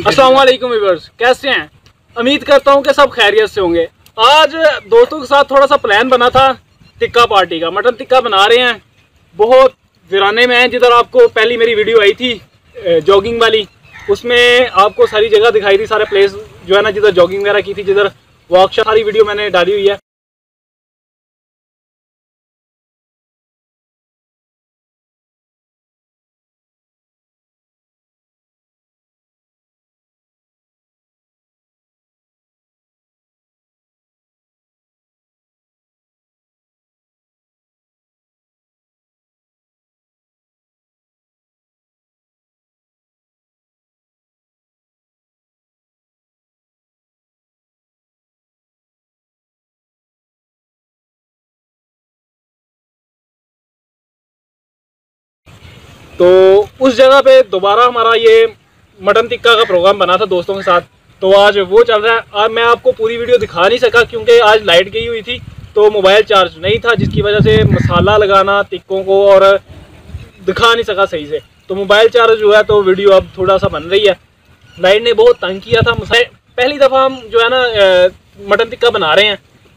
अस्सलाम वालेकुम कैसे हैं? उम्मीद करता हूँ कि सब खैरियत से होंगे। आज दोस्तों के साथ थोड़ा सा प्लान बना था, टिक्का पार्टी का। मटन टिक्का बना रहे हैं। बहुत वीराने में है, जिधर आपको पहली मेरी वीडियो आई थी जॉगिंग वाली। उसमें आपको सारी जगह दिखाई थी, सारे प्लेस जो है ना, जिधर जॉगिंग वगैरह की थी, जिधर वर्कशॉप सारी वीडियो मैंने डाली हुई है। तो उस जगह पे दोबारा हमारा ये मटन टिक्का का प्रोग्राम बना था दोस्तों के साथ। तो आज वो चल रहा है। आज मैं आपको पूरी वीडियो दिखा नहीं सका क्योंकि आज लाइट गई हुई थी तो मोबाइल चार्ज नहीं था, जिसकी वजह से मसाला लगाना, टिक्कों को और दिखा नहीं सका सही से। तो मोबाइल चार्ज जो है तो वीडियो अब थोड़ा सा बन रही है। लाइट ने बहुत तंग किया था। पहली दफ़ा हम जो है ना मटन टिक्का बना रहे हैं।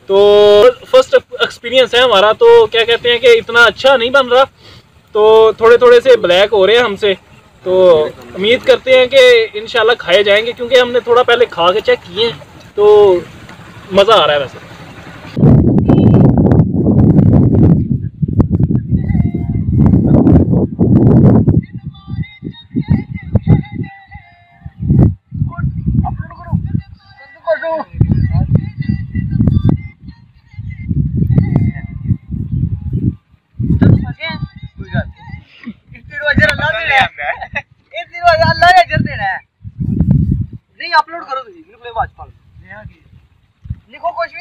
तो फ़र्स्ट एक्सपीरियंस है हमारा तो क्या कहते हैं कि इतना अच्छा नहीं बन रहा। तो थोड़े थोड़े से ब्लैक हो रहे हैं हमसे। तो उम्मीद करते हैं कि इन खाए जाएँगे, क्योंकि हमने थोड़ा पहले खा के चेक किए हैं तो मज़ा आ रहा है वैसे।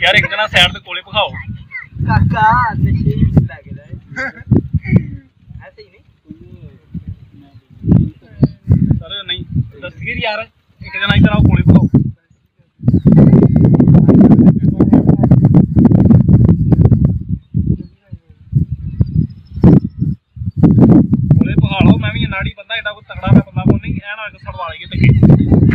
ਯਾਰ ਇੱਕ ਜਣਾ ਸਾਈਡ ਤੇ ਕੋਲੇ ਭਖਾਓ ਕਾਕਾ ਨਸ਼ੇ ਵਿੱਚ ਲੱਗ ਰਿਹਾ ਹੈ ਐਸੇ ਹੀ ਨਹੀਂ ਸਰ ਨਹੀਂ ਦੱਸਗੀਰ ਯਾਰ ਇੱਕ ਜਣਾ ਇੱਧਰ ਆਓ ਕੋਲੇ ਭਖਾਓ ਨਾੜੀ ਬੰਦਾ ਐਡਾ ਕੋਈ ਤਗੜਾ ਮੈਂ ਬੰਦਾ ਕੋ ਨਹੀਂ ਐ ਨਾ ਸੜਵਾ ਲਈਏ ਤੇ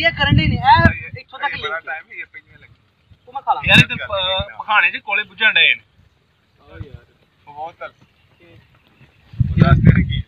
ਵਧੀਆ ਕਰਨ ਲਈ ਨਹੀਂ ਐ ਇੱਥੋਂ ਤੱਕ ਬੜਾ ਟਾਈਮ ਹੀ ਪਈਆਂ ਲੱਗੀ। ਤੂੰ ਮੈਂ ਖਾ ਲਾਂ। ਯਾਰ ਇਹ ਪਖਾਣੇ ਚ ਕੋਲੇ ਬੁੱਝਣ ਡਏ ਨੇ। ਬਹੁਤ ਤਲ ਦੱਸ ਦੇ ਕੀ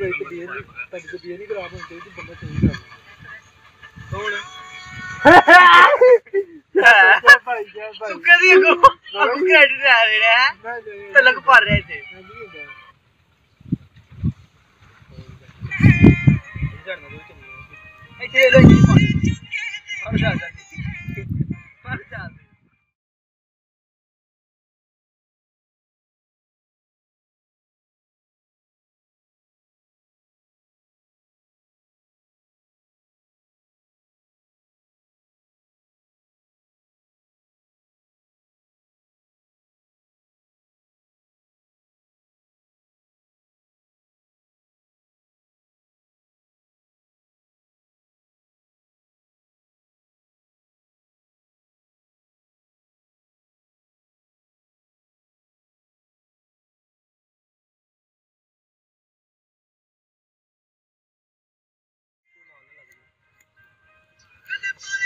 ਪਿਆਰ ਆ ਰਿਹਾ ਇੱਕ ਬੀਅਰ ਵੀ ਤੁਹਾਡੀ ਤੋਂ ਬੀਅਰ ਨਹੀਂ ਖਰਾਬ ਹੋਣੀ ਚਾਹੀਦੀ ਬੰਦਾ ਚੇਂਜ ਕਰ ਕੌਣ ਸੁੱਕੇ ਦੀ ਕੋ ਅਗੂ ਕ੍ਰੈਡਿਟ ਆ ਰਿਹਾ ਹੈ ਤਲਕ ਭਰ ਰਹੇ ਥੇ ਇੱਥੇ ਲੈ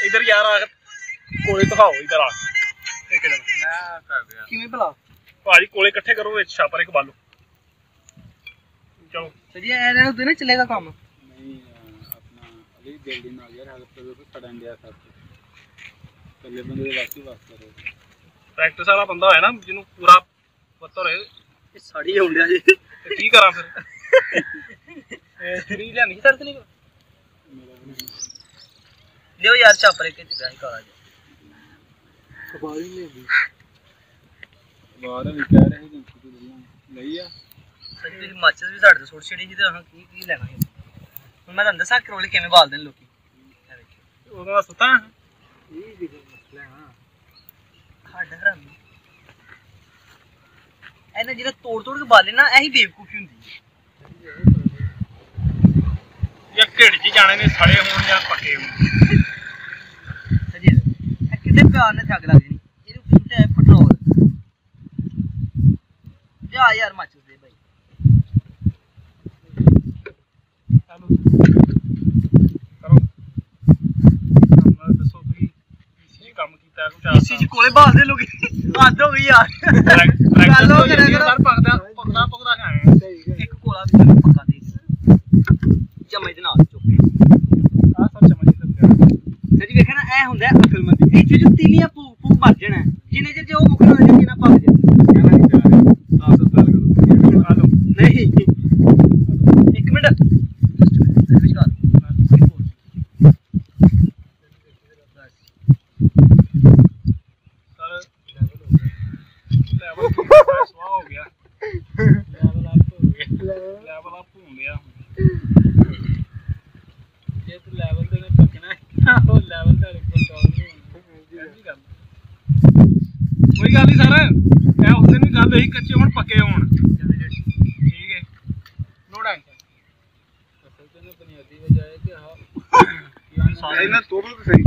इधर यार आ ਕੋਲੇ ਦਿਖਾਓ ਇਧਰ ਆ ਇੱਕ ਜਣਾ ਮੈਂ ਕਰ ਦਿਆ ਕਿਵੇਂ ਭਲਾ ਭਾਜੀ ਕੋਲੇ ਇਕੱਠੇ ਕਰੋ ਵਿੱਚ ਛਾਪਰ ਇੱਕ ਬਾਲੋ ਚਲੋ ਸਜੀ ਇਹਨਾਂ ਨੂੰ ਤੇ ਨਾ ਚੱਲੇਗਾ ਕੰਮ ਨਹੀਂ ਆਪਣਾ ਅਲੀ ਜਲਦੀ ਨਾਲ ਯਾਰ ਹੈਲਪ ਕਰੋ ਕਿ ਖੜਨ ਗਿਆ ਸਭ ਕੱਲੇ ਬੰਦੇ ਦੇ ਵਾਸਤੇ ਵਾਸਤਾ ਰਹੋ ਪ੍ਰੈਕਟਿਸ ਵਾਲਾ ਬੰਦਾ ਹੋਇਆ ਨਾ ਜਿਹਨੂੰ ਪੂਰਾ ਪਤਾ ਰਹੇ ਇਹ ਸਾੜੀ ਆਉਂਦਿਆ ਜੀ ਤੇ ਕੀ ਕਰਾਂ ਫਿਰ ਇਹ ਫਰੀ ਲਿਆਂਦੀ ਸਰ ਨਹੀਂ ਮੇਰਾ ਵੀ ਨਹੀਂ ਲਿਓ ਯਾਰ ਚਾਪਰੇ ਕੇ ਤੇ ਹੀ ਕਾਲਾ ਜੀ ਖਬਾਰ ਹੀ ਲੈਂਦੀ ਬਾਹਰ ਵੀ ਕਹਿ ਰਹੇ ਸੀ ਕਿ ਲਈ ਆ। ਸਜੀ ਤੁਸੀਂ ਮਾਚਸ ਵੀ ਸਾਡੇ ਤੋਂ ਸੁੱਟ ਛੜੀ ਸੀ ਤੇ ਹਾਂ ਕੀ ਕੀ ਲੈਣਾ ਸੀ। ਹੁਣ ਮੈਂ ਤੁਹਾਨੂੰ ਦੱਸਾਂ ਕਰੋਲੇ ਕਿਵੇਂ ਬਾਲਦੇ ਨੇ ਲੋਕੀ। ਇਹ। ਉਹਦਾ ਸੁਤਾ ਇਹ ਵੀ ਮਸਲਾ ਹੈ ਹੱਡ ਹਰਾਮੀ ਇਹਨਾਂ ਜਿਹੜਾ ਤੋੜ ਤੋੜ ਕੇ ਬਾਲੇ ਨਾ ਇਹੀ ਬੇਵਕੂਫੀ ਹੁੰਦੀ ਹੈ। ਜਾਂ ਢਿੱਡ 'ਚ ਜਾਣੇ ਨੇ ਸੜੇ ਹੋਣ ਜਾਂ ਪੱਕੇ ਹੋਣ। ਕਿਤੇ ਪਿਆਰ ਨਾਲ ਥੱਕ ਲੱਗ ਜਣੀ ਇਹਦੇ ਉੱਤੇ ਸੁੱਟਿਆ ਹੈ ਪੈਟਰੋਲ ਜਾ ਯਾਰ ਮਾਚਸ ਦੇ ਭਾਈ ਚਲੋ ਕਰੋ ਸਾਨੂੰ ਦੱਸੋ ਤੁਸੀਂ ਕੀ ਕੰਮ ਕੀਤਾ ਕੁਝ ਇਸੀ ਜੀ ਕੋਲੇ ਬਾਲਦੇ ਲੋਕੀ ਹੱਦ ਹੋ ਗਈ ਯਾਰ ਪ੍ਰੈਕਟਿਸ ਗੱਲ ਹੋ ਤੋਂ ਕਰਿਆ ਜਾਂਦੀ ਕਰੋ। ਸਰ ਪਕਦਾ ਪਕਦਾ ਪਕਦਾ ਖਾਏ ਇੱਕ ਕੋਲਾ ਵੀ ਤੈਨੂੰ ਪੱਕਾ ਦੇ ਜਮੇ ਦੇ ਨਾਲ ਚੁੱਕ ਕੇ ਆ ਸਭ ਸਮਝ ਸਕਦੇ ਸੱਜੀ ਵੇਖਿਆ ਨਾ ਇਹ ਹੁੰਦਾ ਹੈ ਅਕਲਮੰਦੀ ਇੱਥੇ ਜੋ तिलिया होती वजह है कि हाँ ना तोड़ो तो सही।